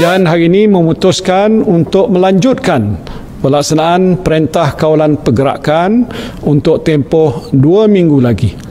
Kerajaan hari ini memutuskan untuk melanjutkan pelaksanaan Perintah Kawalan Pergerakan untuk tempoh dua minggu lagi.